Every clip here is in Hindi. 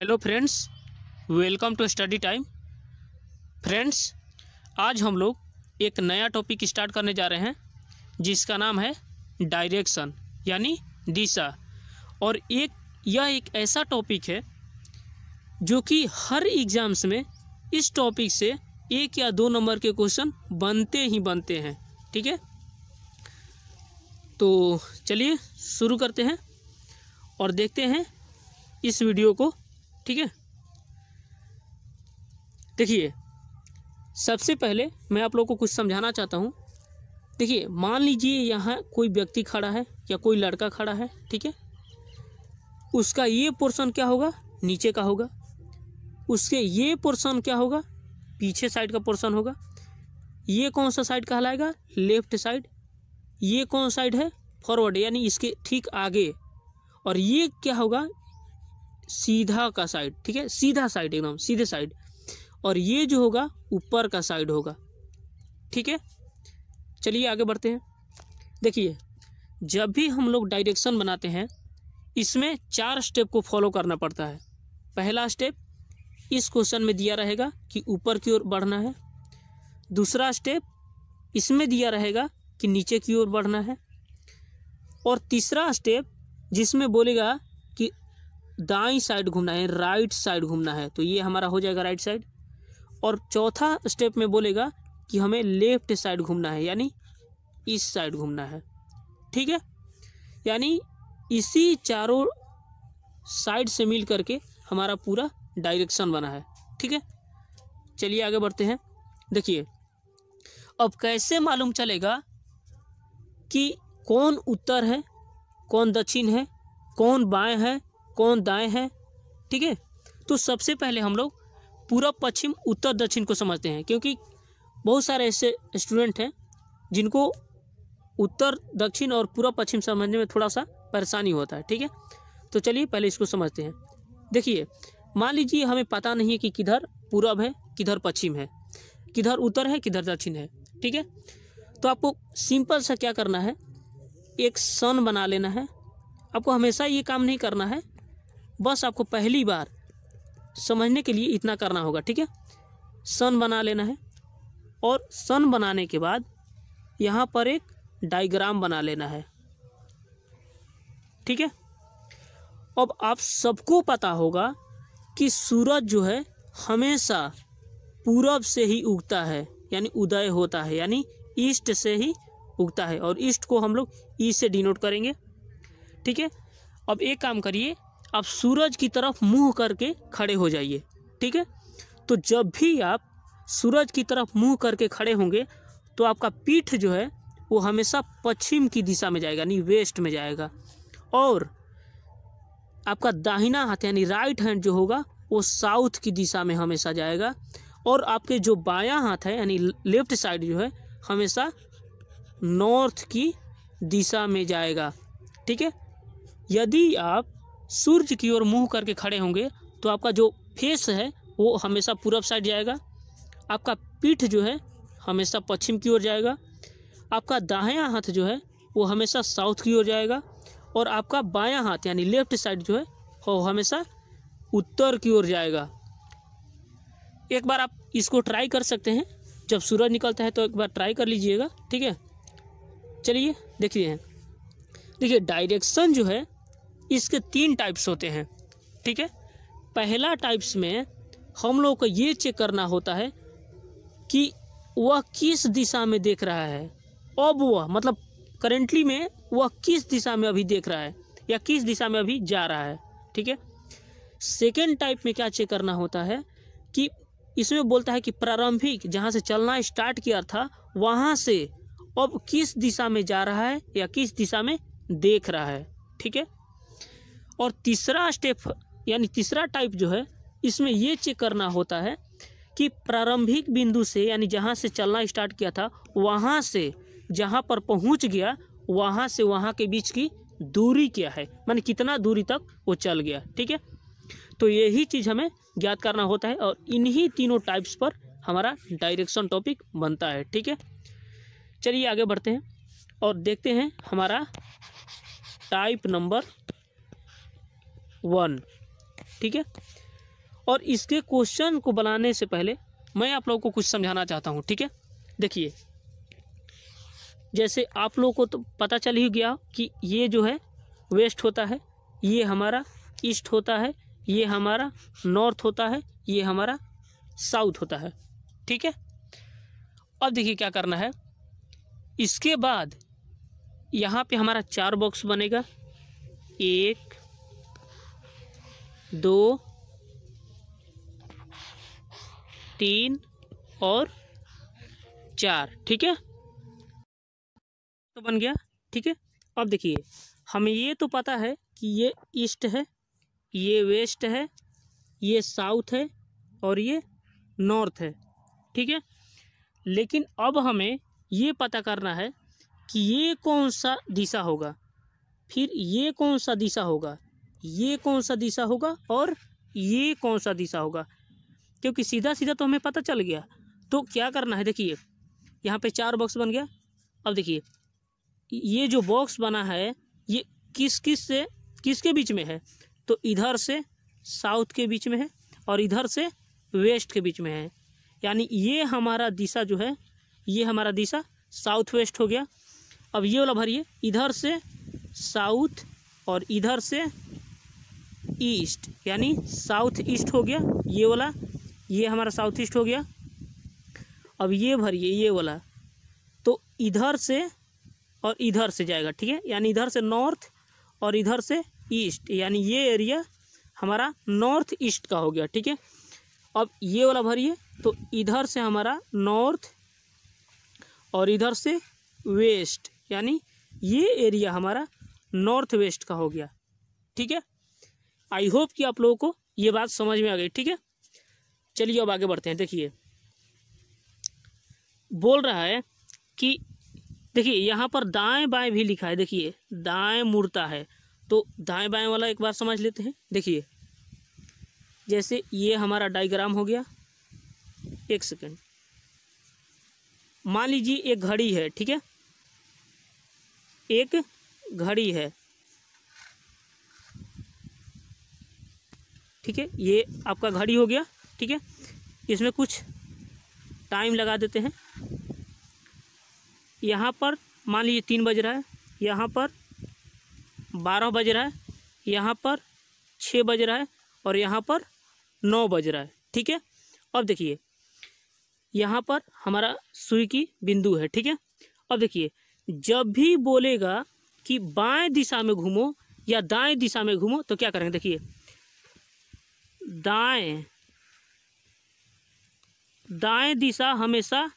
Hello friends welcome to study time friends आज हम लोग एक नया टॉपिक स्टार्ट करने जा रहे हैं, जिसका नाम है डायरेक्शन यानी दिशा। और एक, यह एक ऐसा टॉपिक है, जो कि हर एग्ज़ाम्स में इस टॉपिक से एक या दो नंबर के क्वेश्चन बनते ही बनते हैं, ठीक है? तो चलिए शुरू करते हैं और देखते हैं इस वीडियो को ठीक है? देखिए, सबसे पहले मैं आप लोगों को कुछ समझाना चाहता हूँ। देखिए, मान लीजिए यहाँ कोई व्यक्ति खड़ा है या कोई लड़का खड़ा है, ठीक है? उसका ये पोर्शन क्या होगा? नीचे का होगा। उसके ये पोर्शन क्या होगा? पीछे साइड का पोर्शन होगा। ये कौन सा साइड कहलाएगा? Left side. ये कौन साइड है? फॉरवर्ड, यानी इसके ठीक आगे। और ये क्या होगा? सीधा का साइड ठीक है? सीधा साइड एकदम, सीधे साइड और ये जो होगा, ऊपर का साइड होगा, ठीक है? चलिए आगे बढ़ते हैं। देखिए, जब भी हम लोग डायरेक्शन बनाते हैं, इसमें चार स्टेप को फॉलो करना पड़ता है। पहला स्टेप इस क्वेश्चन में दिया रहेगा कि ऊपर की ओर बढ़ना है। दूसरा स्टेप इसमें दिया रहेगा कि नीचे की ओर बढ़ना है। और तीसरा स्टेप जिसमें बोलेगा दाई साइड घूमना है, राइट साइड घूमना है तो ये हमारा हो जाएगा राइट साइड। और चौथा स्टेप में बोलेगा कि हमें लेफ़्ट साइड घूमना है, यानी इस साइड घूमना है, ठीक है? यानी इसी चारों साइड से मिल करके हमारा पूरा डायरेक्शन बना है, ठीक है? चलिए आगे बढ़ते हैं। देखिए, अब कैसे मालूम चलेगा कि कौन उत्तर है, कौन दक्षिण है, कौन बाएँ है कौन दाएँ हैं? ठीक है? तो सबसे पहले हम लोग पूरब पश्चिम, उत्तर, दक्षिण को समझते हैं, क्योंकि बहुत सारे ऐसे स्टूडेंट हैं जिनको उत्तर, दक्षिण और पूरब पश्चिम समझने में थोड़ा सा परेशानी होता है, ठीक है? तो चलिए पहले इसको समझते हैं। देखिए, मान लीजिए हमें पता नहीं है कि किधर पूरब है, किधर पश्चिम है। किधर उत्तर है, किधर दक्षिण है, ठीक है? तो आपको सिंपल सा क्या करना है? एक सन बना लेना है। आपको हमेशा ये काम नहीं करना है बस आपको पहली बार समझने के लिए इतना करना होगा, ठीक है? सन बना लेना है और सन बनाने के बाद यहाँ पर एक डायग्राम बना लेना है, ठीक है? अब आप सबको पता होगा कि सूरज जो है हमेशा पूरब से ही उगता है, यानी उदय होता है, यानी ईस्ट से ही उगता है और ईस्ट को हम लोग ई से डिनोट करेंगे, ठीक है? अब एक काम करिए आप सूरज की तरफ़ मुँह करके खड़े हो जाइए, ठीक है? तो जब भी आप सूरज की तरफ़ मुँह करके खड़े होंगे तो आपका पीठ जो है, वो हमेशा पश्चिम की दिशा में जाएगा, यानी वेस्ट में जाएगा। और आपका दाहिना हाथ, यानी राइट हैंड जो होगा, वो साउथ की दिशा में हमेशा जाएगा। और आपके जो बायां हाथ है, यानी लेफ़्ट साइड जो है, हमेशा नॉर्थ की दिशा में जाएगा, ठीक है? यदि आप सूर्य की ओर मुँह करके खड़े होंगे तो आपका जो फेस है, वो हमेशा पूरब साइड जाएगा। आपका पीठ जो है, हमेशा पश्चिम की ओर जाएगा। आपका दायां हाथ जो है, वो हमेशा साउथ की ओर जाएगा। और आपका बायां हाथ, यानी लेफ़्ट साइड जो है, वो हमेशा उत्तर की ओर जाएगा। एक बार आप इसको ट्राई कर सकते हैं। जब सूरज निकलता है तो एक बार ट्राई कर लीजिएगा, ठीक है? चलिए, देखिए। देखिए डायरेक्शन जो है इसके तीन टाइप्स होते हैं, ठीक है? पहला टाइप्स में हम लोग को ये चेक करना होता है कि वह किस दिशा में देख रहा है। अब वह मतलब करेंटली में वह किस दिशा में अभी देख रहा है या किस दिशा में अभी जा रहा है, ठीक है? सेकेंड टाइप में क्या चेक करना होता है कि इसमें बोलता है कि प्रारंभिक, जहाँ से चलना स्टार्ट किया था, वहाँ से अब किस दिशा में जा रहा है या किस दिशा में देख रहा है, ठीक है? और तीसरा स्टेप यानी तीसरा टाइप जो है, इसमें ये चेक करना होता है कि प्रारंभिक बिंदु से, यानी जहाँ से चलना स्टार्ट किया था, वहाँ से जहाँ पर पहुँच गया, वहाँ से वहाँ के बीच की दूरी क्या है? माने कितना दूरी तक वो चल गया, ठीक है? तो यही चीज़ हमें ज्ञात करना होता है और इन्हीं तीनों टाइप्स पर हमारा डायरेक्शन टॉपिक बनता है, ठीक है? चलिए आगे बढ़ते हैं और देखते हैं हमारा टाइप नंबर वन। ठीक है? और इसके क्वेश्चन को बनाने से पहले मैं आप लोगों को कुछ समझाना चाहता हूँ, ठीक है? देखिए, जैसे आप लोगों को तो पता चल ही गया कि ये जो है, वेस्ट होता है, ये हमारा ईस्ट होता है, ये हमारा नॉर्थ होता है, ये हमारा साउथ होता है, ठीक है? अब देखिए क्या करना है। इसके बाद यहाँ पे हमारा चार बॉक्स बनेगा। एक दो, तीन और चार, ठीक है? तो बन गया, ठीक है? अब देखिए, हमें ये तो पता है कि ये ईस्ट है, ये वेस्ट है, ये साउथ है और ये नॉर्थ है, ठीक है? लेकिन अब हमें ये पता करना है कि ये कौन सा दिशा होगा, फिर ये कौन सा दिशा होगा ये कौन सा दिशा होगा और ये कौन सा दिशा होगा? क्योंकि सीधा सीधा तो हमें पता चल गया। तो क्या करना है? देखिए, यहाँ पे चार बॉक्स बन गया। अब देखिए, ये जो बॉक्स बना है, ये किस किस से, किसके बीच में है? तो इधर से साउथ के बीच में है और इधर से वेस्ट के बीच में है। यानी ये हमारा दिशा जो है, ये हमारा दिशा साउथ वेस्ट हो गया। अब ये वाला भरिए, इधर से साउथ और इधर से ईस्ट, यानी साउथ ईस्ट हो गया, ये वाला, ये हमारा साउथ ईस्ट हो गया। अब ये भरिए, ये वाला। तो इधर से और इधर से जाएगा, ठीक है? यानी इधर से नॉर्थ और इधर से ईस्ट, यानी ये एरिया हमारा नॉर्थ ईस्ट का हो गया, ठीक है? अब ये वाला भरिए तो इधर से हमारा नॉर्थ और इधर से वेस्ट, यानी ये एरिया हमारा नॉर्थ वेस्ट का हो गया, ठीक है? आई होप कि आप लोगों को ये बात समझ में आ गई, ठीक है? चलिए अब आगे बढ़ते हैं, देखिए। बोल रहा है कि, देखिए, यहाँ पर दाएँ बाएँ भी लिखा है, देखिए, दाएँ मुड़ता है। तो दाएँ बाएँ वाला एक बार समझ लेते हैं, देखिए। जैसे ये हमारा डायग्राम हो गया, एक सेकेंड। मान लीजिए एक घड़ी है, ठीक है? एक घड़ी है। ठीक है, ये आपका घड़ी हो गया, ठीक है। इसमें कुछ टाइम लगा देते हैं। यहाँ पर मान लीजिए तीन बज रहा है, यहाँ पर बारह बज रहा है, यहाँ पर छः बज रहा है और यहाँ पर नौ बज रहा है, ठीक है। अब देखिए, यहाँ पर हमारा सुई की बिंदु है, ठीक है। अब देखिए, जब भी बोलेगा कि बाएँ दिशा में घूमो या दाएँ दिशा में घूमो तो क्या करेंगे, देखिए दाएँ। दाएँ दिशा हमेशा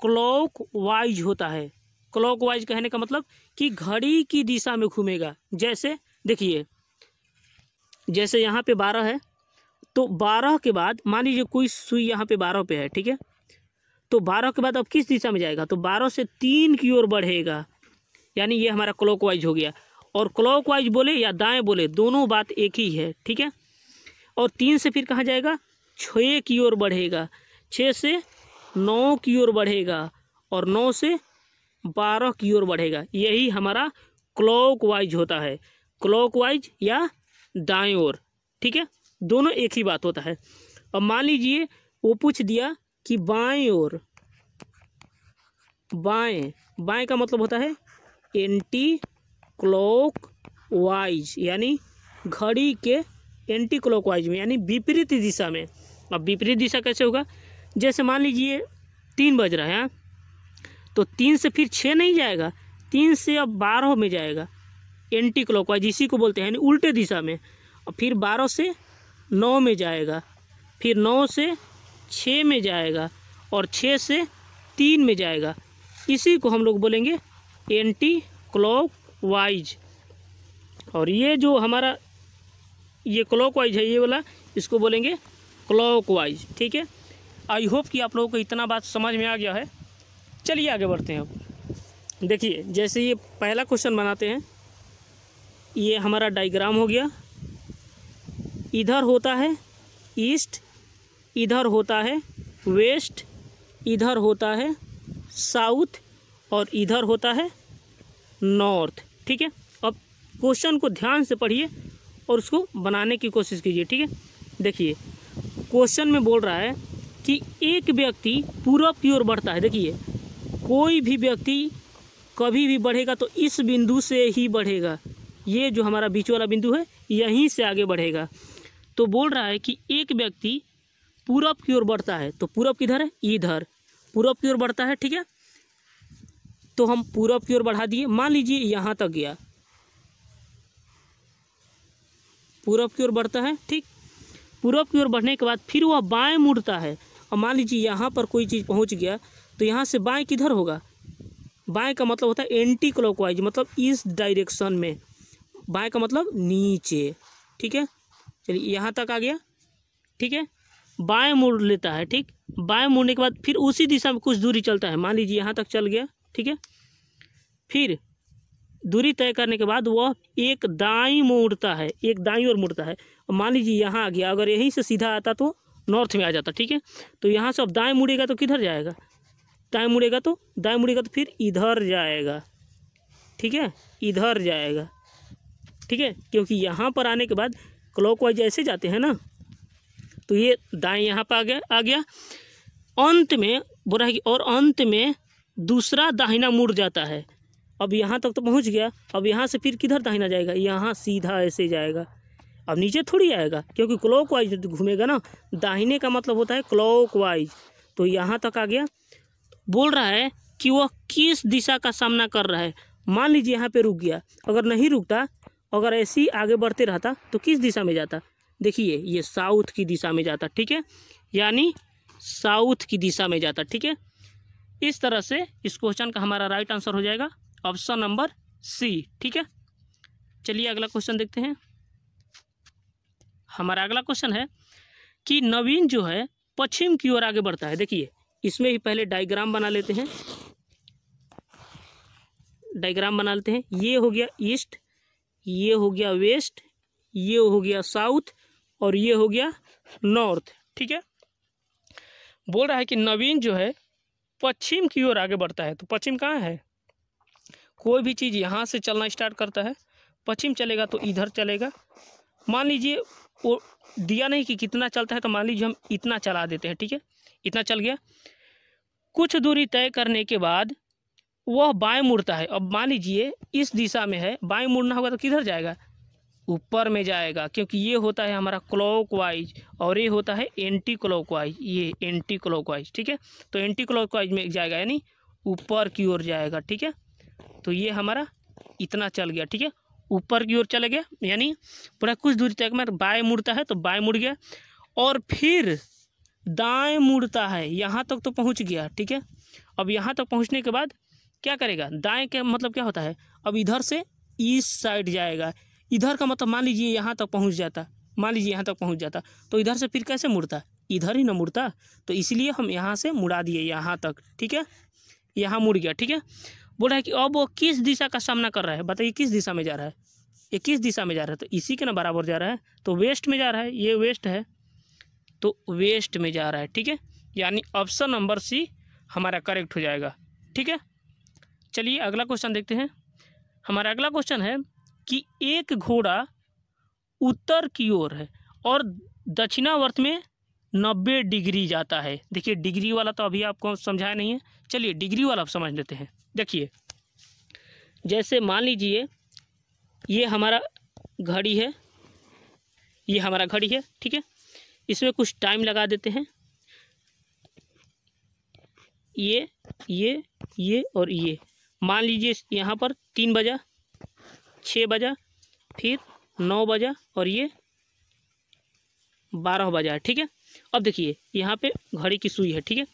क्लॉक वाइज होता है। क्लॉक वाइज कहने का मतलब कि घड़ी की दिशा में घूमेगा। जैसे, देखिए, जैसे यहाँ पे बारह है तो बारह के बाद, मान लीजिए कोई सुई यहाँ पे बारह पे है, ठीक है? तो बारह के बाद अब किस दिशा में जाएगा? तो बारह से तीन की ओर बढ़ेगा। यानी ये हमारा क्लॉक वाइज हो गया। और क्लॉक वाइज बोले या दाएँ बोले, दोनों बात एक ही है, ठीक है? और तीन से फिर कहाँ जाएगा? छः की ओर बढ़ेगा। छः से नौ की ओर बढ़ेगा और नौ से बारह की ओर बढ़ेगा। यही हमारा क्लॉक वाइज होता है। क्लॉक वाइज या दाएँ ओर। ठीक है? दोनों एक ही बात होता है। अब मान लीजिए, वो पूछ दिया कि बाएँ ओर। बाएँ। बाएँ का मतलब होता है एंटी क्लॉक वाइज यानी घड़ी के एंटी क्लॉक वाइज में, यानी विपरीत दिशा में। अब विपरीत दिशा कैसे होगा? जैसे मान लीजिए, तीन बज रहा है हाँ? तो तीन से फिर छः नहीं जाएगा, तीन से अब बारह में जाएगा। एंटी क्लॉकवाइज इसी को बोलते हैं, यानी उल्टे दिशा में। और फिर बारह से नौ में जाएगा, फिर नौ से छः में जाएगा, और छः से तीन में जाएगा। इसी को हम लोग बोलेंगे एंटी क्लॉक वाइज और ये जो हमारा ये क्लॉक वाइज है, ये वाला, इसको बोलेंगे क्लॉक वाइज ठीक है? आई होप कि आप लोगों को इतना बात समझ में आ गया है। चलिए आगे बढ़ते हैं अब। देखिए, जैसे ये पहला क्वेश्चन बनाते हैं, ये हमारा डायग्राम हो गया। इधर होता है ईस्ट इधर होता है वेस्ट इधर होता है साउथ और इधर होता है नॉर्थ ठीक है? अब क्वेश्चन को ध्यान से पढ़िए। और उसको बनाने की कोशिश कीजिए, ठीक है? देखिए, क्वेश्चन में बोल रहा है कि एक व्यक्ति पूरब की ओर बढ़ता है। देखिए, कोई भी व्यक्ति कभी भी बढ़ेगा तो इस बिंदु से ही बढ़ेगा। ये जो हमारा बीच वाला बिंदु है, यहीं से आगे बढ़ेगा। तो बोल रहा है कि एक व्यक्ति पूरब की ओर बढ़ता है तो पूरब किधर है? इधर। पूरब की ओर बढ़ता है, ठीक है? तो हम पूरब की ओर बढ़ा दिए। मान लीजिए यहाँ तक गया। पूरब की ओर बढ़ता है, ठीक? पूरब की ओर बढ़ने के बाद फिर वह बाएँ मुड़ता है। और मान लीजिए यहाँ पर कोई चीज़ पहुँच गया तो यहाँ से बाएँ किधर होगा? बाएँ का मतलब होता है एंटी क्लॉकवाइज मतलब इस डायरेक्शन में। बाएँ का मतलब नीचे, ठीक है? चलिए, यहाँ तक आ गया, ठीक है? बाएँ मुड़ लेता है, ठीक? बाएँ मुड़ने के बाद फिर उसी दिशा में कुछ दूरी चलता है। मान लीजिए यहाँ तक चल गया, ठीक है? फिर दूरी तय करने के बाद वह एक दाई मुड़ता है, एक दाई ओर मुड़ता है। और मान लीजिए यहाँ आ गया, अगर यहीं से सीधा आता तो नॉर्थ में आ जाता, ठीक है? तो यहाँ से अब दाएँ मुड़ेगा तो किधर जाएगा? दाएँ मुड़ेगा तो दाएँ मुड़ेगा तो फिर इधर जाएगा, ठीक है? इधर जाएगा, ठीक है? क्योंकि यहाँ पर आने के बाद क्लॉकवाइज ऐसे जाते हैं ना? तो ये दाएँ यहाँ पर आ गया आ गया। अंत में, बोल है कि और अंत में दूसरा दाहिना मुड़ जाता है। अब यहाँ तक तो पहुँच गया। अब यहाँ से फिर किधर दाहिना जाएगा? यहाँ सीधा ऐसे जाएगा। अब नीचे थोड़ी आएगा, क्योंकि क्लॉक वाइज घूमेगा ना, दाहिने का मतलब होता है क्लॉक वाइज तो यहाँ तक आ गया। बोल रहा है कि वह किस दिशा का सामना कर रहा है? मान लीजिए यहाँ पे रुक गया। अगर नहीं रुकता, अगर ऐसे ही आगे बढ़ते रहता तो किस दिशा में जाता? देखिए, ये साउथ की दिशा में जाता, ठीक है? यानी साउथ की दिशा में जाता, ठीक है? इस तरह से इस क्वेश्चन का हमारा राइट आंसर हो जाएगा। ऑप्शन नंबर सी, ठीक है? चलिए अगला क्वेश्चन देखते हैं। हमारा अगला क्वेश्चन है कि नवीन जो है, पश्चिम की ओर आगे बढ़ता है। देखिए, इसमें ही पहले डायग्राम बना लेते हैं। डायग्राम बना लेते हैं। ये हो गया ईस्ट, ये हो गया वेस्ट, ये हो गया साउथ और ये हो गया नॉर्थ, ठीक है? बोल रहा है कि नवीन जो है, पश्चिम की ओर आगे बढ़ता है। तो पश्चिम कहाँ है? कोई भी चीज़ यहाँ से चलना स्टार्ट करता है, पश्चिम चलेगा तो इधर चलेगा। मान लीजिए वो दिया नहीं कि कितना चलता है तो मान लीजिए हम इतना चला देते हैं, ठीक है? इतना चल गया। कुछ दूरी तय करने के बाद वह बाएँ मुड़ता है। अब मान लीजिए इस दिशा में है, बाएँ मुड़ना होगा तो किधर जाएगा? ऊपर में जाएगा, क्योंकि ये होता है हमारा क्लॉक और ये होता है एंटी क्लॉक ये एंटी क्लॉक ठीक है? तो एंटी क्लॉक में जाएगा, यानी ऊपर की ओर जाएगा, ठीक है? तो ये हमारा इतना चल गया, ठीक है? ऊपर की ओर चले गया, यानी पूरा कुछ दूरी तक में बाएँ मुड़ता है तो बाएँ मुड़ गया, और फिर दाएँ मुड़ता है, यहाँ तक तो पहुँच गया, ठीक है? अब यहाँ तक पहुँचने के बाद क्या करेगा? दाएँ का मतलब क्या होता है? अब इधर से ईस्ट साइड जाएगा। इधर का मतलब मान लीजिए यहाँ तक पहुँच जाता, मान लीजिए यहाँ तक पहुँच जाता तो इधर से फिर कैसे मुड़ता? इधर ही ना मुड़ता तो इसलिए हम यहाँ से मुड़ा दिए, यहाँ तक, ठीक है? यहाँ मुड़ गया, ठीक है? बोल रहा है कि अब वो किस दिशा का सामना कर रहा है? बताइए, किस दिशा में जा रहा है? ये किस दिशा में जा रहा है? तो इसी के ना बराबर जा रहा है। तो वेस्ट में जा रहा है, ये वेस्ट है। तो वेस्ट में जा रहा है, ठीक है? यानी ऑप्शन नंबर सी हमारा करेक्ट हो जाएगा, ठीक है? चलिए, अगला क्वेश्चन देखते हैं। हमारा अगला क्वेश्चन है कि एक घोड़ा उत्तर की ओर है और दक्षिणावर्त में नब्बे डिग्री जाता है। देखिए, डिग्री वाला तो अभी आपको समझाया नहीं है। चलिए, डिग्री वाला आप समझ लेते हैं। देखिए, जैसे मान लीजिए, ये हमारा घड़ी है, ये हमारा घड़ी है, ठीक है? इसमें कुछ टाइम लगा देते हैं। ये ये ये और ये। मान लीजिए यहाँ पर तीन बजा छः बजा, फिर नौ बजा और ये बारह बजा है ठीक है? अब देखिए, यहाँ पे घड़ी की सुई है, ठीक है?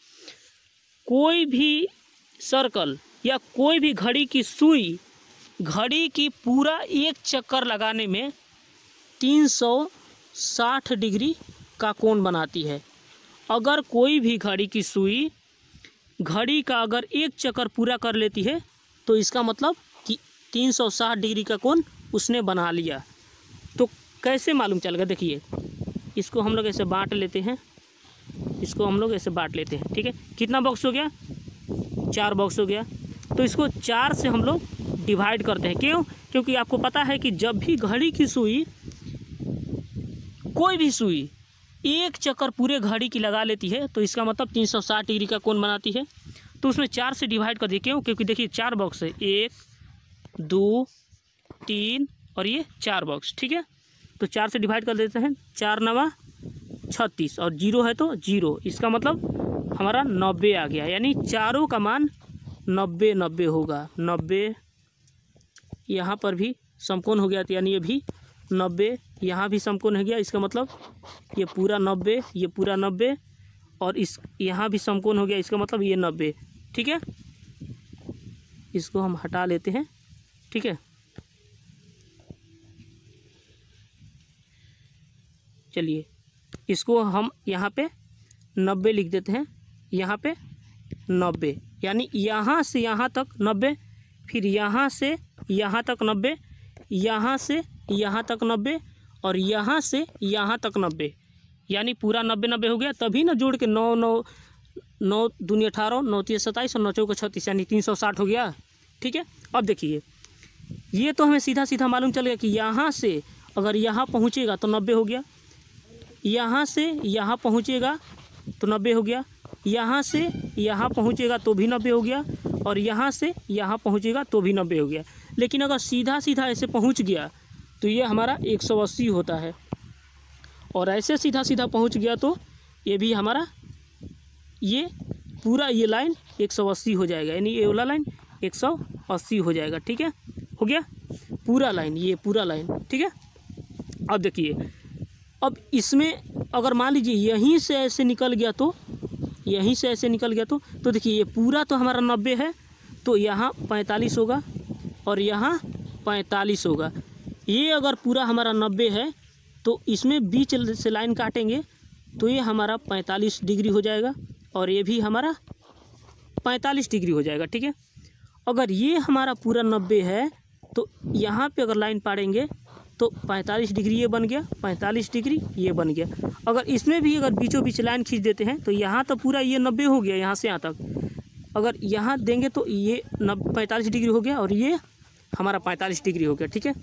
कोई भी सर्कल या कोई भी घड़ी की सुई, घड़ी की पूरा एक चक्कर लगाने में तीन सौ साठ डिग्री का कोण बनाती है। अगर कोई भी घड़ी की सुई, घड़ी का अगर एक चक्कर पूरा कर लेती है तो इसका मतलब कि तीन सौ साठ डिग्री का कोण उसने बना लिया। तो कैसे मालूम चलेगा देखिए, इसको हम लोग ऐसे बांट लेते हैं। इसको हम लोग ऐसे बांट लेते हैं, ठीक है? कितना बॉक्स हो गया? चार बॉक्स हो गया। तो इसको चार से हम लोग डिवाइड करते हैं। क्यों? क्योंकि आपको पता है कि जब भी घड़ी की सुई, कोई भी सुई एक चक्कर पूरे घड़ी की लगा लेती है तो इसका मतलब तीन सौ साठ डिग्री का कोण बनाती है। तो उसमें चार से डिवाइड कर दिए। क्यों? क्योंकि देखिए, चार बॉक्स है। एक, दो, तीन और ये चार बॉक्स ठीक है? तो चार से डिवाइड कर देते हैं। चार नवा, छत्तीस। और ज़ीरो है तो ज़ीरो। इसका मतलब हमारा नब्बे आ गया। यानी चारों का मान नब्बे नब्बे होगा। नब्बे यहाँ पर भी समकोण हो गया तो यानी ये भी नब्बे यहाँ भी समकोण हो गया। इसका मतलब ये पूरा नब्बे, ये पूरा नब्बे, और इस यहाँ भी समकोण हो गया। इसका मतलब ये नब्बे, ठीक है? इसको हम हटा लेते हैं, ठीक है? चलिए, इसको हम यहाँ पे नब्बे लिख देते हैं। यहाँ पे नब्बे। यानी यहाँ से यहाँ तक नब्बे, फिर यहाँ से यहाँ तक नब्बे, यहाँ से यहाँ तक नब्बे और यहाँ से यहाँ तक नब्बे। यानी पूरा नब्बे नब्बे हो गया, तभी ना जोड़ के नौ नौ नौ दूनी अठारह, नौ तीन सत्ताईस और नौ चौके छत्तीस, यानी तीन सौ साठ हो गया। ठीक है? अब देखिए, ये तो हमें सीधा सीधा मालूम चल गया कि यहाँ से अगर यहाँ पहुँचेगा तो नब्बे हो गया। यहाँ से यहाँ पहुँचेगा तो नब्बे हो गया। यहाँ से यहाँ पहुँचेगा तो भी नब्बे हो गया और यहाँ से यहाँ पहुँचेगा तो भी नब्बे हो गया। लेकिन अगर सीधा सीधा ऐसे पहुँच गया तो ये हमारा एक सौ अस्सी होता है। और ऐसे सीधा सीधा पहुँच गया तो ये भी हमारा ये पूरा ये लाइन एक सौ अस्सी हो जाएगा। यानी ये वाला लाइन एक सौ अस्सी हो जाएगा, ठीक है? हो गया? पूरा लाइन, ये पूरा लाइन, ठीक है? अब देखिए, अब इसमें अगर मान लीजिए यहीं से ऐसे निकल गया तो यहीं से ऐसे निकल गया तो तो देखिए ये पूरा तो हमारा नब्बे है तो यहाँ पैंतालीस होगा और यहाँ पैंतालीस होगा। ये अगर पूरा हमारा नब्बे है तो इसमें बीच से लाइन काटेंगे तो ये हमारा पैंतालीस डिग्री हो जाएगा और ये भी हमारा पैंतालीस डिग्री हो जाएगा, ठीक है? अगर ये हमारा पूरा नब्बे है तो यहाँ पे अगर लाइन पाड़ेंगे तो पैंतालीस डिग्री ये बन गया, पैंतालीस डिग्री ये बन गया। अगर इसमें भी अगर बीचों बीच लाइन खींच देते हैं तो यहाँ तो पूरा ये नब्बे हो गया, यहाँ से यहाँ तक। अगर यहाँ देंगे तो ये नब, पैंतालीस डिग्री हो गया और ये हमारा पैंतालीस डिग्री हो गया, ठीक है?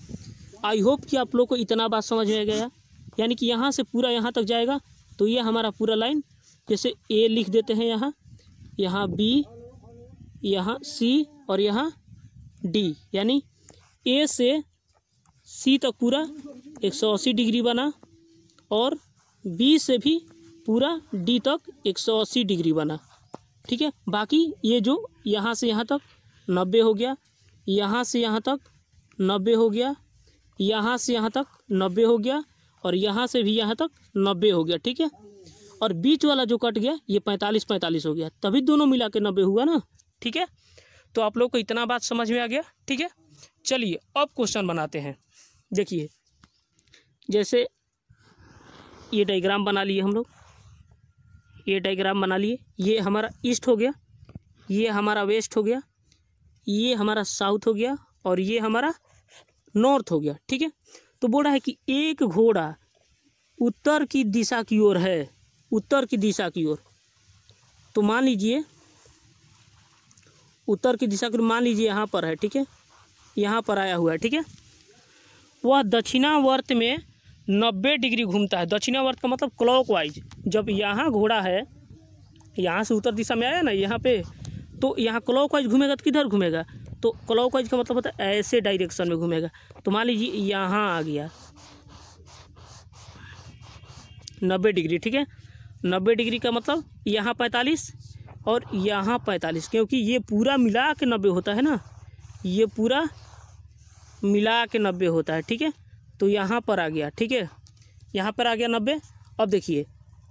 आई होप कि आप लोग को इतना बात समझ में गया। यानी कि यहाँ से पूरा यहाँ तक जाएगा तो ये हमारा पूरा लाइन, जैसे ए लिख देते हैं यहाँ यहाँ बी, यहाँ सी और यहाँ डी। यानी ए से सी तक पूरा 180 डिग्री बना और बी से भी पूरा डी तक 180 डिग्री बना। ठीक है? बाकी ये जो यहाँ से यहाँ तक नब्बे हो गया, यहाँ से यहाँ तक नब्बे हो गया, यहाँ से यहाँ तक नब्बे हो गया और यहाँ से भी यहाँ तक नब्बे हो गया। ठीक है? और बीच वाला जो कट गया, ये पैंतालीस पैंतालीस हो गया। तभी दोनों मिला के नब्बे हुआ ना? ठीक है? तो आप लोग को इतना बात समझ में आ गया। ठीक है? चलिए, अब क्वेश्चन बनाते हैं। देखिए, जैसे ये डायग्राम बना लिए हम लोग। ये डायग्राम बना लिए। ये हमारा ईस्ट हो गया। ये हमारा वेस्ट हो गया। ये हमारा साउथ हो गया और ये हमारा नॉर्थ हो गया, ठीक है? तो बोल रहा है कि एक घोड़ा उत्तर की दिशा की ओर है, उत्तर की दिशा की ओर। तो मान लीजिए, उत्तर की दिशा की मान लीजिए यहाँ पर है, ठीक है? यहाँ पर आया हुआ है, ठीक है? वह दक्षिणावर्त में नब्बे डिग्री घूमता है। दक्षिणावर्त का मतलब क्लॉकवाइज जब यहाँ घोड़ा है, यहाँ से उत्तर दिशा में आया ना, यहाँ पे तो यहाँ क्लॉकवाइज घूमेगा तो किधर घूमेगा? तो क्लॉकवाइज का मतलब होता है ऐसे डायरेक्शन में घूमेगा। तो मान लीजिए यहाँ आ गया। नब्बे डिग्री, ठीक है? नब्बे डिग्री का मतलब यहाँ पैंतालीस और यहाँ पैंतालीस, क्योंकि ये पूरा मिला के नब्बे होता है ना? ये पूरा मिला के नब्बे होता है, ठीक है? तो यहाँ पर आ गया, ठीक है? यहाँ पर आ गया नब्बे। अब देखिए,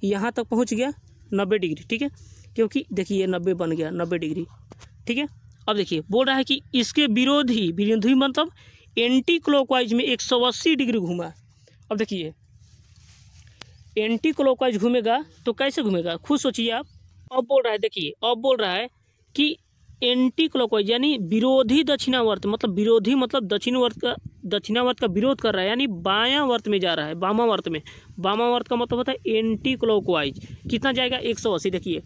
यहाँ तक पहुँच गया नब्बे डिग्री, ठीक है? क्योंकि देखिए नब्बे बन गया, नब्बे डिग्री, ठीक है? अब देखिए, बोल रहा है कि इसके विरोधी विरोधी मतलब एंटी क्लॉकवाइज में एक सौ अस्सी डिग्री घूमा। अब देखिए एंटी क्लॉकवाइज घूमेगा तो कैसे घूमेगा? खुद सोचिए आप। अब बोल रहा है, देखिए, अब बोल रहा है कि एंटी क्लॉकवाइज यानी विरोधी दक्षिणावर्त मतलब विरोधी मतलब दक्षिणावर्त का दक्षिणावर्त का विरोध कर रहा है, यानी बायां वर्त में जा रहा है वामावर्त में। वामावर्त का मतलब होता है एंटी क्लॉकवाइज कितना जाएगा? एक सौ अस्सी, देखिए।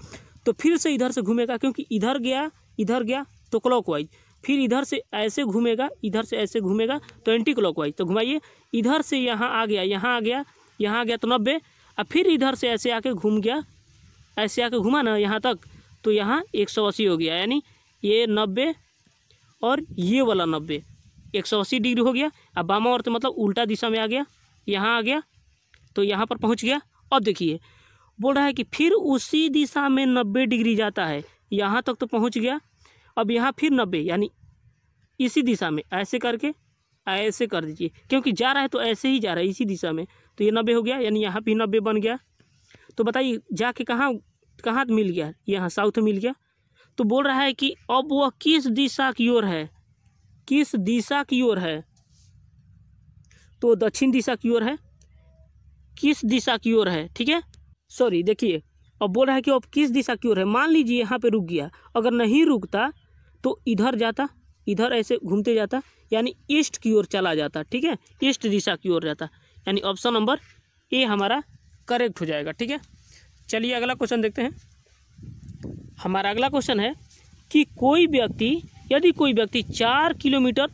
तो फिर से इधर से घूमेगा, क्योंकि इधर गया इधर गया तो क्लॉकवाइज फिर इधर से ऐसे घूमेगा, इधर से ऐसे घूमेगा तो एंटी क्लॉकवाइज तो घुमाइए, इधर से यहाँ आ गया, यहाँ आ गया, यहाँ आ गया तो नब्बे और फिर इधर से ऐसे आके घूम गया, ऐसे आके घुमा ना यहाँ तक तो यहाँ एक सौ अस्सी हो गया, यानी ये नब्बे और ये वाला नब्बे। एक सौ अस्सी डिग्री हो गया। अब बामा और तो मतलब उल्टा दिशा में आ गया, यहाँ आ गया तो यहाँ पर पहुँच गया। अब देखिए, बोल रहा है कि फिर उसी दिशा में नब्बे डिग्री जाता है, यहाँ तक तो पहुँच गया। अब यहाँ फिर नब्बे, यानी इसी दिशा में, ऐसे करके, ऐसे कर दीजिए। क्योंकि जा रहा है तो ऐसे ही जा रहा है, इसी दिशा में। तो ये नब्बे हो गया, यानी यहाँ भी नब्बे बन गया। तो बताइए, जाके कहाँ कहाँ मिल गया? यहाँ साउथ मिल गया। तो बोल रहा है कि अब वह किस दिशा की ओर है? किस दिशा की ओर है? तो दक्षिण दिशा की ओर है। किस दिशा की ओर है? ठीक है? सॉरी देखिए, अब बोल रहा है कि अब किस दिशा की ओर है। मान लीजिए यहाँ पे रुक गया। अगर नहीं रुकता तो इधर जाता, इधर ऐसे घूमते जाता, यानी ईस्ट की ओर चला जाता, ठीक है? ईस्ट दिशा की ओर जाता। यानी ऑप्शन नंबर ए हमारा करेक्ट हो जाएगा, ठीक है? चलिए अगला क्वेश्चन देखते हैं। हमारा अगला क्वेश्चन है कि कोई व्यक्ति, यदि कोई व्यक्ति चार किलोमीटर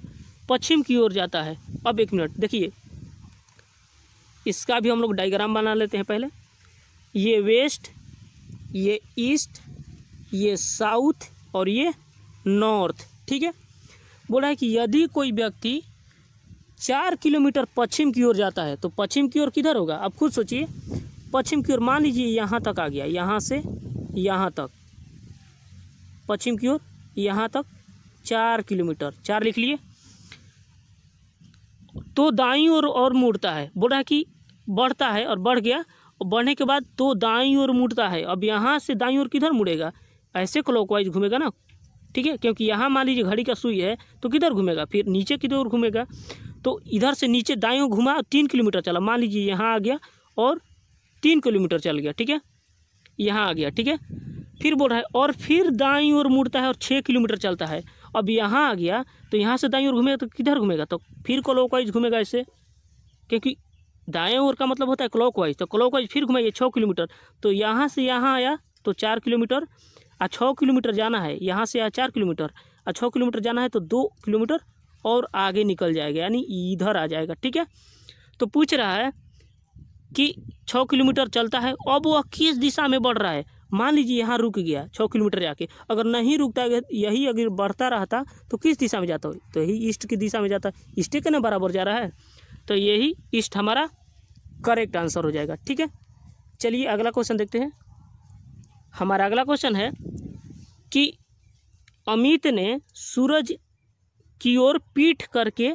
पश्चिम की ओर जाता है, अब एक मिनट, देखिए। इसका भी हम लोग डायग्राम बना लेते हैं पहले। ये वेस्ट ये ईस्ट ये साउथ और ये नॉर्थ ठीक है? बोला है कि यदि कोई व्यक्ति चार किलोमीटर पश्चिम की ओर जाता है तो पश्चिम की ओर किधर होगा? अब खुद सोचिए। पश्चिम की ओर, मान लीजिए यहाँ तक आ गया, यहाँ से यहाँ तक। पश्चिम की ओर, यहाँ तक चार किलोमीटर। चार लिख लिए। तो दाई ओर और मुड़ता है। बोल कि बढ़ता है और बढ़ गया। और बढ़ने के बाद तो दाई ओर मुड़ता है। अब यहाँ से दाई ओर किधर मुड़ेगा? ऐसे क्लॉकवाइज घूमेगा ना? ठीक है? क्योंकि यहाँ मान लीजिए घड़ी का सुई है तो किधर घूमेगा? फिर नीचे किधर ओर घूमेगा। तो इधर से नीचे दाएँ घुमा, तीन किलोमीटर चला। मान लीजिए यहाँ आ गया और तीन किलोमीटर चल गया। ठीक है? यहाँ आ गया। ठीक है? फिर बोल रहा है, और फिर दाई ओर मुड़ता है और छः किलोमीटर चलता है। अब यहाँ आ गया तो यहाँ से दाई ओर घूमेगा तो किधर घूमेगा? तो फिर क्लॉकवाइज घूमेगा ऐसे। क्योंकि दाएँ ओर का मतलब होता है क्लॉकवाइज तो क्लॉकवाइज फिर घुमाइए छः किलोमीटर। तो यहाँ से यहाँ आया तो चार किलोमीटर। आ छः किलोमीटर जाना है, यहाँ से आया चार किलोमीटर। आ छः किलोमीटर जाना है तो दो किलोमीटर और आगे निकल जाएगा, यानी इधर आ जाएगा, ठीक है? तो पूछ रहा है कि छः किलोमीटर चलता है, अब वह किस दिशा में बढ़ रहा है? मान लीजिए यहाँ रुक गया छः किलोमीटर जाके, अगर नहीं रुकता यही अगर बढ़ता रहता तो किस दिशा में जाता हो? तो यही ईस्ट की दिशा में जाता ईस्ट के ना बराबर जा रहा है तो यही ईस्ट हमारा करेक्ट आंसर हो जाएगा, ठीक है? चलिए अगला क्वेश्चन देखते हैं। हमारा अगला क्वेश्चन है कि अमित ने सूरज की ओर पीठ करके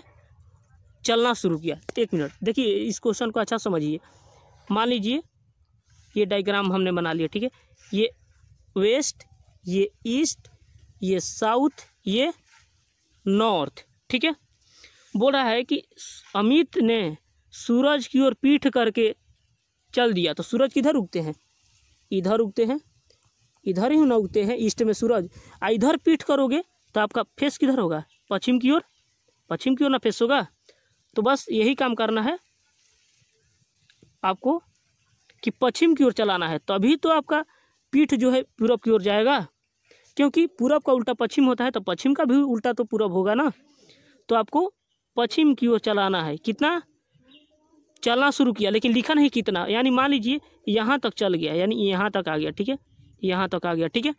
चलना शुरू किया। एक मिनट, देखिए इस क्वेश्चन को अच्छा समझिए। मान लीजिए, ये डायग्राम हमने बना लिया, ठीक है? ये वेस्ट, ये ईस्ट, ये साउथ, ये नॉर्थ, ठीक है? बोल रहा है कि अमित ने सूरज की ओर पीठ करके चल दिया तो सूरज किधर उगते हैं? इधर उगते हैं, इधर ही ना उगते हैं, ईस्ट में सूरज। आ, इधर पीठ करोगे तो आपका फेस किधर होगा? पश्चिम की ओर? पश्चिम की ओर ना फेस होगा? तो बस यही काम करना है आपको कि पश्चिम की ओर चलाना है। तभी तो आपका पीठ जो है पूरब की ओर जाएगा, क्योंकि पूरब का उल्टा पश्चिम होता है तो पश्चिम का भी उल्टा तो पूरब होगा ना? तो आपको पश्चिम की ओर चलाना है। कितना? चलना शुरू किया, लेकिन लिखा नहीं कितना। यानी मान लीजिए, यहाँ तक चल गया, यानी यहाँ तक आ गया, ठीक है? यहाँ तक आ गया, ठीक है?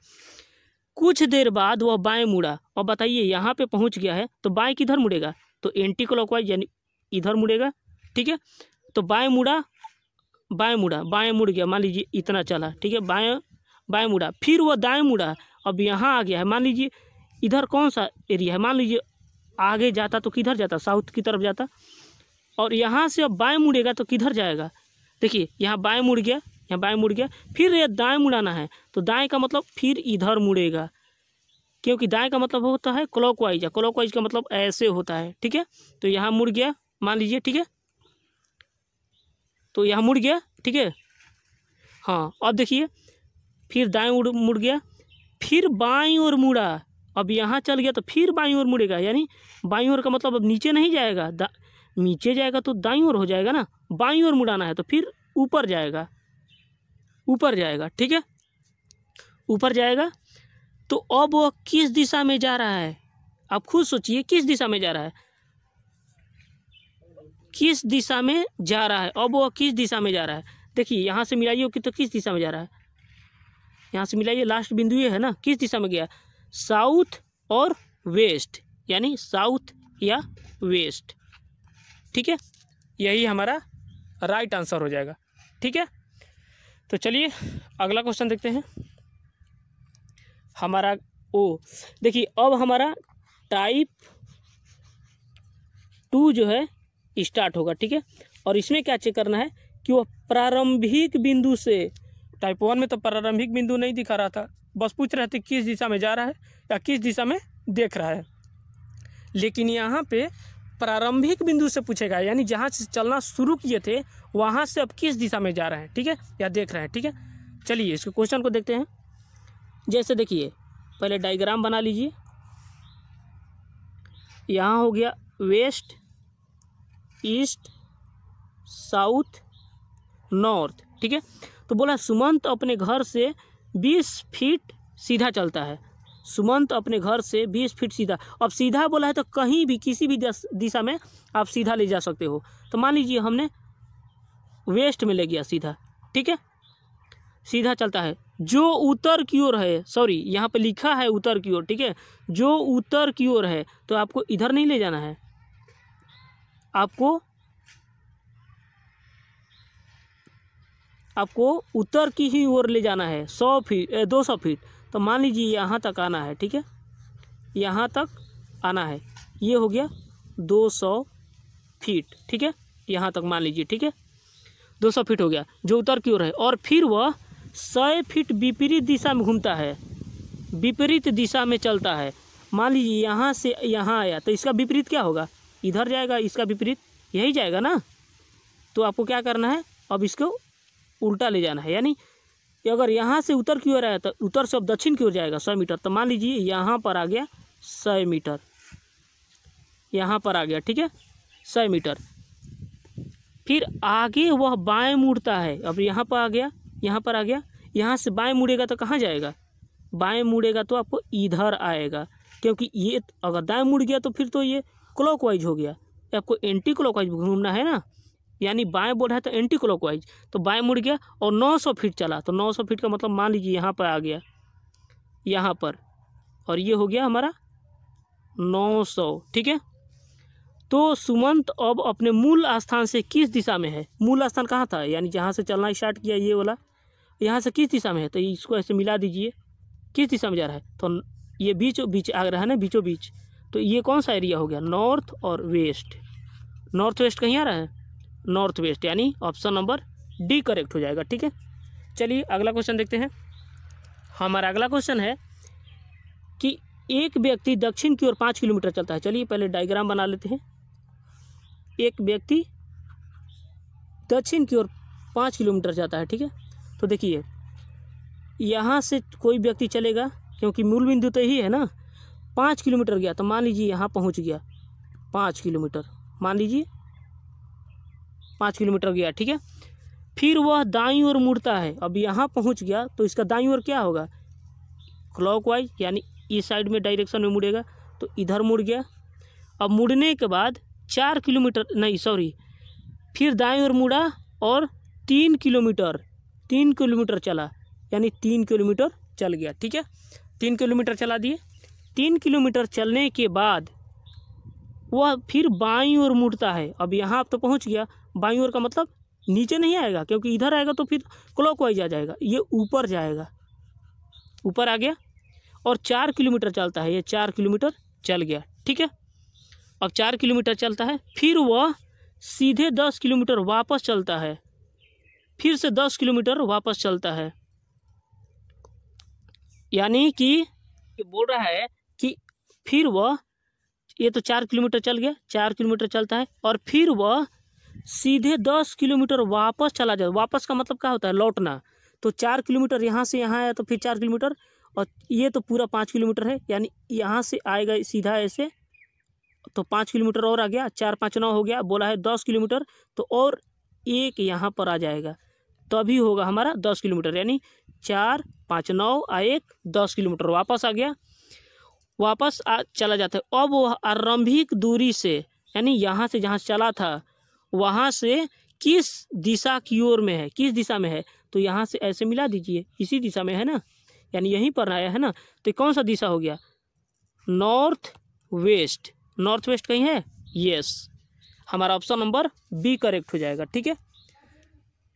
कुछ देर बाद वह बाएँ मुड़ा। और बताइए, यहाँ पे पहुँच गया है तो बाएँ किधर मुड़ेगा? तो एंटी क्लॉकवाइज यानी इधर मुड़ेगा, ठीक है? तो बाएँ मुड़ा बाएँ मुड़ा, बाएँ मुड़ गया, मान लीजिए इतना चला, ठीक है? बाएँ बाएँ मुड़ा, फिर वह दाएँ मुड़ा। अब यहाँ आ गया है, मान लीजिए, इधर कौन सा एरिया है? मान लीजिए, आगे जाता तो किधर जाता? साउथ की तरफ़ जाता। और यहाँ से अब बाएँ मुड़ेगा तो किधर जाएगा? देखिए, यहाँ बाएँ मुड़ गया, यहाँ बाएँ मुड़ गया, फिर ये दाएँ मुड़ाना है। तो दाएँ का मतलब फिर इधर मुड़ेगा, क्योंकि दाएँ का मतलब होता है क्लॉकवाइज या क्लॉकवाइज का मतलब ऐसे होता है, ठीक है? तो यहाँ मुड़ गया, मान लीजिए, ठीक है? तो यहाँ मुड़ गया, ठीक है? हाँ अब देखिए फिर दाएँ उड़ मुड़ गया, फिर बाईं ओर मुड़ा। अब यहाँ चल गया तो फिर बाईं ओर मुड़ेगा, यानी बाईं ओर का मतलब अब नीचे नहीं जाएगा नीचे जाएगा तो दाईं ओर हो जाएगा ना बाईं ओर मुड़ाना है तो फिर ऊपर जाएगा ऊपर जाएगा, ठीक है? ऊपर जाएगा तो अब वह किस दिशा में जा रहा है? आप खुद सोचिए, किस दिशा में जा रहा है? किस दिशा में जा रहा है? अब वह किस दिशा में जा रहा है? देखिए, यहाँ से मिलाइए कि तो किस दिशा में जा रहा है? यहाँ से मिलाइए लास्ट बिंदु ये है ना, किस दिशा में गया? साउथ और वेस्ट यानी साउथ या वेस्ट ठीक है? यही हमारा राइट आंसर हो जाएगा। ठीक है? तो चलिए, अगला क्वेश्चन देखते हैं। हमारा, ओ, देखिए, अब हमारा टाइप टू जो है स्टार्ट होगा, ठीक है? और इसमें क्या चेक करना है? कि वह प्रारंभिक बिंदु से टाइप वन में तो प्रारंभिक बिंदु नहीं दिखा रहा था। बस पूछ रहे थे किस दिशा में जा रहा है या किस दिशा में देख रहा है। लेकिन यहाँ पे प्रारंभिक बिंदु से पूछेगा, यानी जहाँ से चलना शुरू किए थे, वहाँ से अब किस दिशा में जा रहे हैं, ठीक है? या देख रहे हैं, ठीक है? चलिए, इसके क्वेश्चन को देखते हैं। जैसे देखिए, पहले डायग्राम बना लीजिए। यहाँ हो गया वेस्ट ईस्ट साउथ नॉर्थ ठीक है? तो बोला, सुमंत अपने घर से बीस फीट सीधा चलता है। सुमंत अपने घर से बीस फीट सीधा। अब सीधा बोला है तो कहीं भी, किसी भी दिशा में आप सीधा ले जा सकते हो। तो मान लीजिए हमने वेस्ट में ले गया सीधा, ठीक है? सीधा चलता है। जो उत्तर की ओर है, सॉरी, यहाँ पे लिखा है उत्तर की ओर, ठीक है? जो उत्तर की ओर है तो आपको इधर नहीं ले जाना है। आपको आपको उत्तर की ही ओर ले जाना है, सौ फीट दो सौ फीट। तो मान लीजिए यहाँ तक आना है, ठीक है? यहाँ तक आना है। ये हो गया दो सौ फीट, ठीक है? यहाँ तक मान लीजिए, ठीक है? दो सौ फीट हो गया, जो उत्तर की ओर है। और फिर वह सौ फीट विपरीत दिशा में घूमता है, विपरीत दिशा में चलता है। मान लीजिए यहाँ से यहाँ आया तो इसका विपरीत क्या होगा? इधर जाएगा, इसका विपरीत यही जाएगा ना? तो आपको क्या करना है? अब इसको उल्टा ले जाना है। यानी अगर यहाँ से उत्तर की ओर आया तो उत्तर से अब दक्षिण की ओर जाएगा, सौ मीटर। तो मान लीजिए यहाँ पर आ गया सौ मीटर। यहाँ पर आ गया, ठीक है? सौ मीटर। फिर आगे वह बाएँ मुड़ता है। अब यहाँ पर आ गया, यहाँ पर आ गया। यहाँ से बाएँ मुड़ेगा तो कहाँ जाएगा? बाएँ मुड़ेगा तो आपको इधर आएगा। क्योंकि ये अगर दाएँ मुड़ गया तो फिर तो ये क्लॉकवाइज हो गया। आपको एंटी क्लॉकवाइज घूमना है ना? यानी बाएँ बोल रहा है तो एंटी क्लॉकवाइज तो बाएँ मुड़ गया और 900 फीट चला। तो 900 फीट का मतलब मान लीजिए यहाँ पर आ गया, यहाँ पर। और ये हो गया हमारा 900 ठीक है? तो सुमंत अब अपने मूल स्थान से किस दिशा में है? मूल स्थान कहाँ था? यानी जहाँ से चलना स्टार्ट किया ये वाला, यहाँ से किस दिशा में है? तो इसको ऐसे मिला दीजिए, किस दिशा में जा रहा है? तो ये बीच बीच आ रहा है ना, बीचों बीच। तो ये कौन सा एरिया हो गया? नॉर्थ और वेस्ट नॉर्थ वेस्ट कहीं आ रहा है? नॉर्थ वेस्ट, यानी ऑप्शन नंबर डी करेक्ट हो जाएगा, ठीक है? चलिए अगला क्वेश्चन देखते हैं। हमारा अगला क्वेश्चन है कि एक व्यक्ति दक्षिण की ओर पाँच किलोमीटर चलता है। चलिए पहले डायग्राम बना लेते हैं। एक व्यक्ति दक्षिण की ओर पाँच किलोमीटर जाता है, ठीक है? तो देखिए, यहाँ से कोई व्यक्ति चलेगा, क्योंकि मूल बिंदु तो यही है ना? पाँच किलोमीटर गया तो मान लीजिए यहाँ पहुँच गया, पाँच किलोमीटर। मान लीजिए पाँच किलोमीटर गया, ठीक है? फिर वह दाई ओर मुड़ता है। अब यहाँ पहुँच गया तो इसका दाई ओर क्या होगा? क्लॉकवाइज यानी इस साइड में डायरेक्शन में मुड़ेगा तो इधर मुड़ गया। अब मुड़ने के बाद चार किलोमीटर, नहीं सॉरी फिर दाएँ ओर मुड़ा और तीन किलोमीटर तीन किलोमीटर चला, यानी तीन किलोमीटर चल गया, ठीक है? तीन किलोमीटर चला दिए। तीन किलोमीटर चलने के बाद वह फिर बाई ओर मुड़ता है। अब यहाँ तो पहुँच गया बाई ओर का मतलब नीचे नहीं आएगा, क्योंकि इधर आएगा तो फिर क्लॉक क्लॉकवाइज आ जाएगा, ये ऊपर जाएगा। ऊपर आ गया और चार किलोमीटर चलता है, ये चार किलोमीटर चल गया, ठीक है? अब चार किलोमीटर चलता है, फिर वह सीधे दस किलोमीटर वापस चलता है, फिर से दस किलोमीटर वापस चलता है। यानी कि बोल रहा है कि फिर वह, ये तो चार किलोमीटर चल गया, चार किलोमीटर चलता है, और फिर वह सीधे दस किलोमीटर वापस चला जाए। वापस का मतलब क्या होता है? लौटना। तो चार किलोमीटर यहाँ से यहाँ आया तो फिर चार किलोमीटर और ये तो पूरा पाँच किलोमीटर है। यानी यहाँ से आएगा सीधा ऐसे तो पाँच किलोमीटर और आ गया, चार पाँच नौ हो गया, बोला है दस किलोमीटर तो और एक यहाँ पर आ जाएगा। तभी तो होगा हमारा दस किलोमीटर। यानी चार पाँच नौ आ एक, दस किलोमीटर। वापस आ गया। वापस आ चला जाता है। अब वह आरंभिक दूरी से, यानी यहाँ से जहाँ चला था वहाँ से किस दिशा की ओर में है? किस दिशा में है? तो यहाँ से ऐसे मिला दीजिए। इसी दिशा में है ना? यानी यहीं पर आया है ना? तो कौन सा दिशा हो गया? North west. नॉर्थ वेस्ट कहीं है? यस। हमारा ऑप्शन नंबर बी करेक्ट हो जाएगा, ठीक है?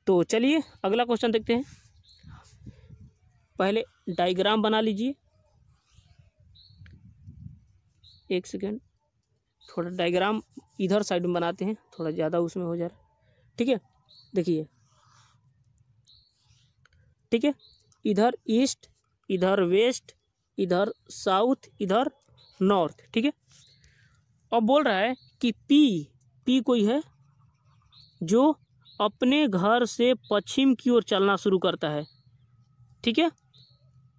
तो चलिए, अगला क्वेश्चन देखते हैं। पहले डायग्राम बना लीजिए। एक सेकेंड। थोड़ा डायग्राम इधर साइड में बनाते हैं, थोड़ा ज़्यादा उसमें हो जा रहा है ठीक है? देखिए। ठीक है? इधर ईस्ट, इधर वेस्ट, इधर साउथ, इधर नॉर्थ। ठीक है? अब बोल रहा है कि पी पी कोई है जो अपने घर से पश्चिम की ओर चलना शुरू करता है। ठीक है?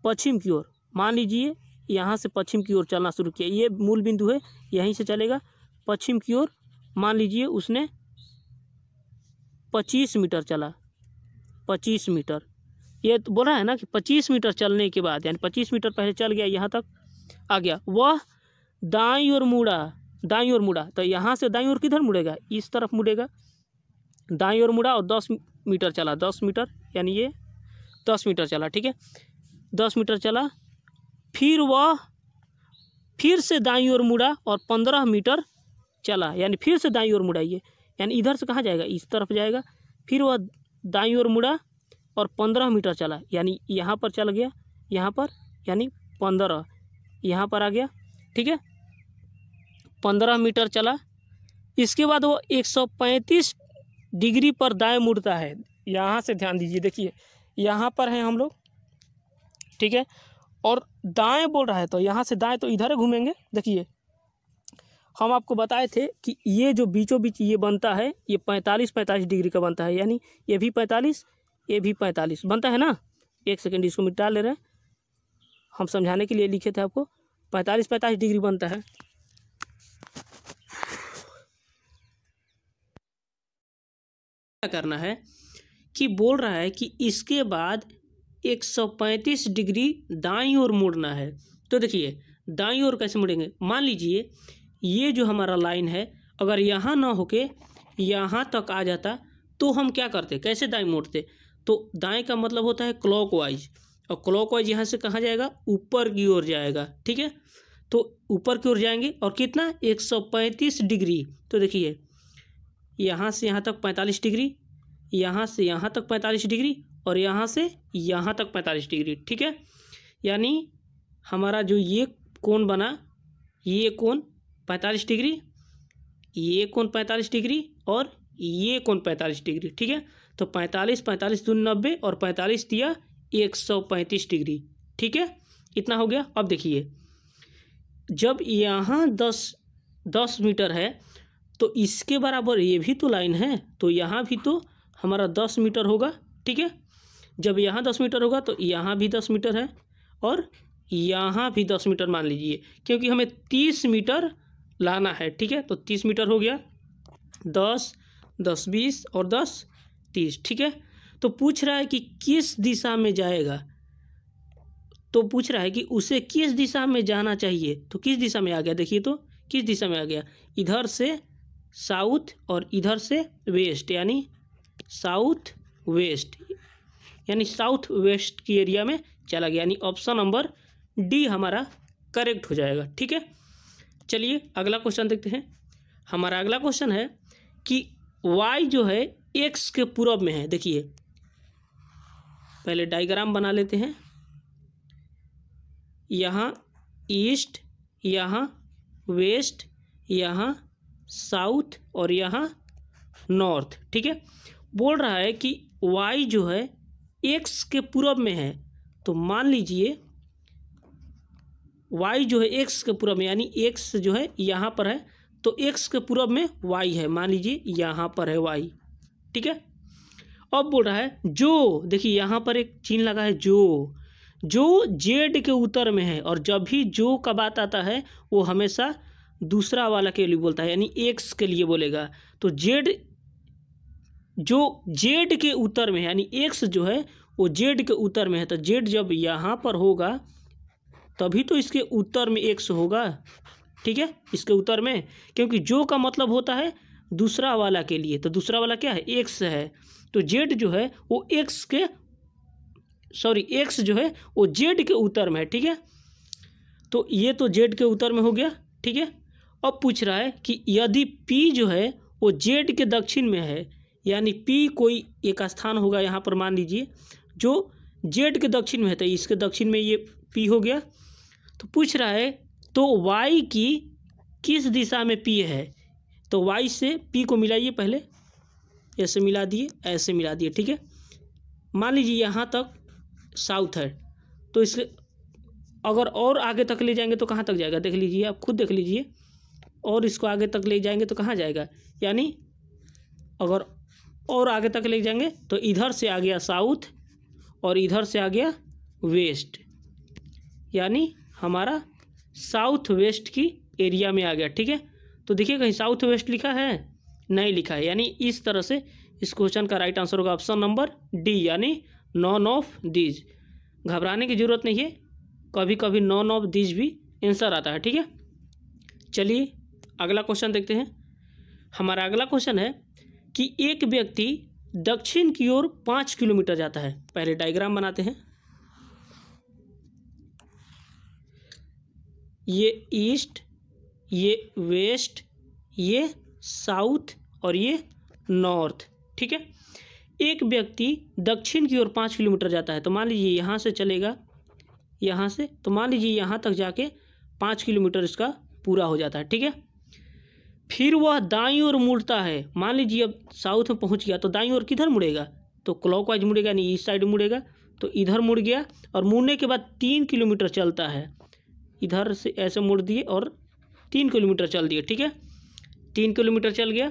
पश्चिम की ओर। मान लीजिए, यहाँ से पश्चिम की ओर चलना शुरू किया। ये मूल बिंदु है, यहीं से चलेगा। पश्चिम की ओर, मान लीजिए उसने पच्चीस मीटर चला। पच्चीस मीटर। ये तो बोल है ना कि पच्चीस मीटर चलने के बाद, यानी पच्चीस मीटर पहले चल गया, यहाँ तक आ गया। वह दाई ओर मुड़ा, दाई ओर मुड़ा तो यहाँ से दाई ओर किधर मुड़ेगा? इस तरफ़ मुड़ेगा। दाई ओर मुड़ा और दस मीटर चला, दस मीटर, यानी ये दस मीटर चला, ठीक है? दस मीटर चला, फिर वह फिर से दाई ओर मुड़ा और पंद्रह मीटर चला, यानी फिर से दाई ओर मुड़ाइए। यानी इधर से कहाँ जाएगा? इस तरफ़ जाएगा। फिर वह दाई ओर मुड़ा और पंद्रह मीटर चला। यानी यहाँ पर चल गया, यहाँ पर, यानी पंद्रह। यहाँ पर आ गया, ठीक है? पंद्रह मीटर चला। इसके बाद वो एक सौ पैंतीस डिग्री पर दाएँ मुड़ता है। यहाँ से ध्यान दीजिए, देखिए, यहाँ पर हैं हम लोग, ठीक है? और दाएँ बोल रहा है तो यहाँ से दाएँ तो इधर घूमेंगे, देखिए। हम आपको बताए थे कि ये जो बीचों बीच ये बनता है, ये पैंतालीस पैंतालीस डिग्री का बनता है, यानी ये भी पैंतालीस, ये भी पैंतालीस। बनता है ना? एक सेकेंड, इसको मिटा ले रहे हैं। हम समझाने के लिए लिखे थे आपको पैंतालीस पैंतालीस डिग्री बनता है। क्या करना है कि बोल रहा है कि इसके बाद 135 डिग्री दाईं ओर मुड़ना है। तो देखिए, दाईं ओर कैसे मुड़ेंगे? मान लीजिए ये जो हमारा लाइन है, अगर यहाँ ना होके यहाँ तक आ जाता तो हम क्या करते? कैसे दाएँ मोड़ते? तो दाएँ का मतलब होता है क्लॉकवाइज और क्लॉकवाइज यहाँ से कहाँ जाएगा? ऊपर की ओर जाएगा, ठीक है? तो ऊपर की ओर जाएँगे और कितना? 135 डिग्री। तो देखिए, यहाँ से यहाँ तक 45 डिग्री, यहाँ से यहाँ तक 45 डिग्री और यहाँ से यहाँ तक 45 डिग्री, ठीक है? यानी हमारा जो ये कोण बना, ये कोण 45 डिग्री, ये कोण 45 डिग्री और ये कौन 45 डिग्री, ठीक है? तो 45 पैंतालीस दो नब्बे और 45 दिया 135 डिग्री, ठीक है? इतना हो गया। अब देखिए, जब यहाँ दस दस मीटर है तो इसके बराबर ये भी तो लाइन है तो यहाँ भी तो हमारा दस मीटर होगा, ठीक है? जब यहाँ दस मीटर होगा तो यहाँ भी दस मीटर है और यहाँ भी दस मीटर मान लीजिए, क्योंकि हमें तीस मीटर लाना है, ठीक है? तो तीस मीटर हो गया। दस दस बीस और दस तीस, ठीक है? तो पूछ रहा है कि किस दिशा में जाएगा? तो पूछ रहा है कि उसे किस दिशा में जाना चाहिए? तो किस दिशा में आ गया? देखिए तो किस दिशा में आ गया? इधर से साउथ और इधर से वेस्ट, यानी साउथ वेस्ट, यानी साउथ वेस्ट की एरिया में चला गया, यानी ऑप्शन नंबर डी हमारा करेक्ट हो जाएगा, ठीक है? चलिए अगला क्वेश्चन देखते हैं। हमारा अगला क्वेश्चन है कि वाई जो है एक्स के पूर्व में है। देखिए, पहले डायग्राम बना लेते हैं। यहाँ ईस्ट यहाँ वेस्ट यहाँ साउथ और यहाँ नॉर्थ ठीक है? बोल रहा है कि वाई जो है एक्स के पूर्व में है। तो मान लीजिए वाई जो है एक्स के पूर्व में, यानी एक्स जो है यहाँ पर है तो एक्स के पूर्व में वाई है। मान लीजिए यहाँ पर है वाई ठीक है? अब बोल रहा है, जो, देखिए यहाँ पर एक चिन्ह लगा है जो। जो जेड के उत्तर में है, और जब भी जो का बात आता है, वो हमेशा दूसरा वाला के लिए बोलता है, यानी एक्स के लिए बोलेगा। तो जेड जो जेड के उत्तर में है, यानी एक्स जो है, वो जेड के उत्तर में है। तो जेड जब यहाँ पर होगा तभी तो इसके उत्तर में एक्स होगा। ठीक है? इसके उत्तर में। क्योंकि जो का मतलब होता है दूसरा वाला के लिए। तो दूसरा वाला क्या है? एक्स है। तो जेड जो है, वो एक्स के सॉरी एक्स जो है, वो जेड के उत्तर में है। ठीक है? तो ये तो जेड के उत्तर में हो गया। ठीक है? अब पूछ रहा है कि यदि पी जो है, वो जेड के दक्षिण में है, यानी पी कोई एक स्थान होगा, यहाँ पर मान लीजिए, जो जेड के दक्षिण में है तो इसके दक्षिण में ये पी हो गया। तो पूछ रहा है तो वाई की किस दिशा में पी है? तो वाई से पी को मिलाइए पहले। ऐसे मिला दिए, ऐसे मिला दिए, ठीक है? मान लीजिए यहाँ तक साउथ है तो इसके अगर और आगे तक ले जाएँगे तो कहाँ तक जाएगा? देख लीजिए, आप खुद देख लीजिए। और इसको आगे तक ले जाएँगे तो कहाँ जाएगा? यानी अगर और आगे तक ले जाएँगे तो इधर से आ गया साउथ और इधर से आ गया वेस्ट यानी हमारा साउथ वेस्ट की एरिया में आ गया, ठीक है? तो देखिए कहीं साउथ वेस्ट लिखा है, नहीं लिखा है। यानी इस तरह से इस क्वेश्चन का राइट आंसर होगा ऑप्शन नंबर डी, यानी नॉन ऑफ़ दीज। घबराने की ज़रूरत नहीं है कभी कभी नॉन ऑफ़ दीज भी आंसर आता है, ठीक है? चलिए अगला क्वेश्चन देखते हैं। हमारा अगला क्वेश्चन है कि एक व्यक्ति दक्षिण की ओर पाँच किलोमीटर जाता है। पहले डायग्राम बनाते हैं। ये ईस्ट, ये वेस्ट, ये साउथ और ये नॉर्थ, ठीक है? एक व्यक्ति दक्षिण की ओर पाँच किलोमीटर जाता है तो मान लीजिए यहाँ से चलेगा, यहाँ से तो मान लीजिए यहाँ तक जाके पाँच किलोमीटर इसका पूरा हो जाता है, ठीक है? फिर वह दाई ओर मुड़ता है, मान लीजिए अब साउथ में पहुँच गया तो दाई ओर किधर मुड़ेगा? तो क्लॉकवाइज मुड़ेगा नहीं इस साइड मुड़ेगा तो इधर मुड़ गया और मुड़ने के बाद तीन किलोमीटर चलता है। इधर से ऐसे मुड़ दिए और तीन किलोमीटर चल दिए, ठीक है? तीन किलोमीटर चल गया।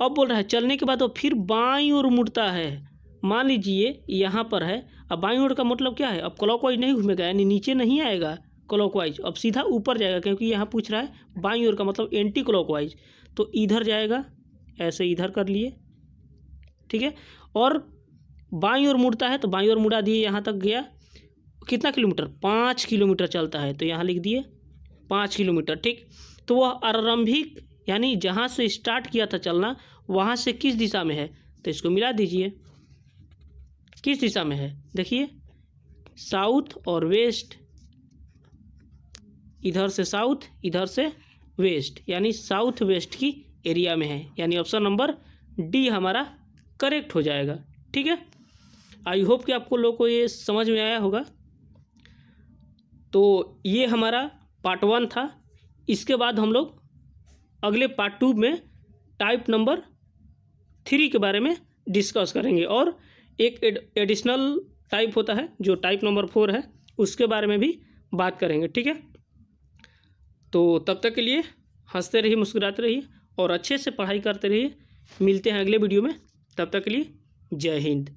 अब बोल रहा है, चलने के बाद वो फिर बाई ओर मुड़ता है। मान लीजिए यहाँ पर है, अब बाई ओर का मतलब क्या है? अब क्लॉकवाइज नहीं घूमेगा, यानी नीचे नहीं आएगा क्लॉकवाइज अब सीधा ऊपर जाएगा, क्योंकि यहाँ पूछ रहा है, बाई ओर का मतलब एंटी क्लॉकवाइज तो इधर जाएगा, ऐसे इधर कर लिए, ठीक है? और बाई ओर मुड़ता है तो बाई ओर मुड़ा दिए, यहाँ तक गया। कितना किलोमीटर? पाँच किलोमीटर चलता है तो यहाँ लिख दिए, पाँच किलोमीटर, ठीक? तो वह आरंभिक, यानी जहाँ से स्टार्ट किया था चलना, वहाँ से किस दिशा में है? तो इसको मिला दीजिए। किस दिशा में है? देखिए साउथ और वेस्ट इधर से साउथ इधर से वेस्ट यानी साउथ वेस्ट की एरिया में है। यानी ऑप्शन नंबर डी हमारा करेक्ट हो जाएगा, ठीक है? आई होप कि आपको लोग को ये समझ में आया होगा। तो ये हमारा पार्ट वन था। इसके बाद हम लोग अगले पार्ट टू में टाइप नंबर थ्री के बारे में डिस्कस करेंगे और एक एडिशनल टाइप होता है, जो टाइप नंबर फोर है, उसके बारे में भी बात करेंगे, ठीक है? तो तब तक के लिए हँसते रहिए, मुस्कुराते रहिए और अच्छे से पढ़ाई करते रहिए। मिलते हैं अगले वीडियो में। तब तक के लिए जय हिंद।